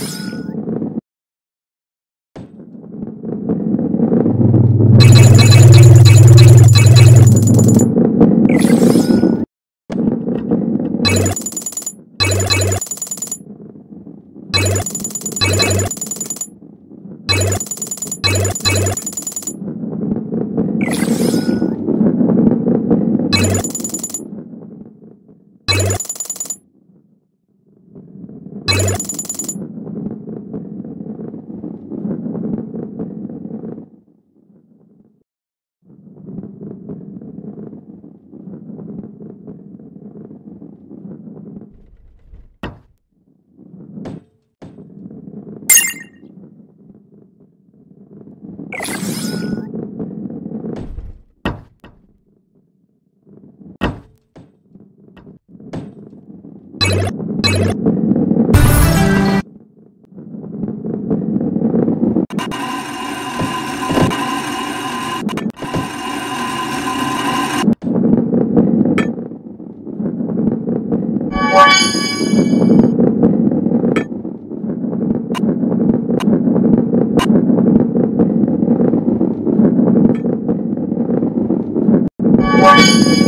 you. What?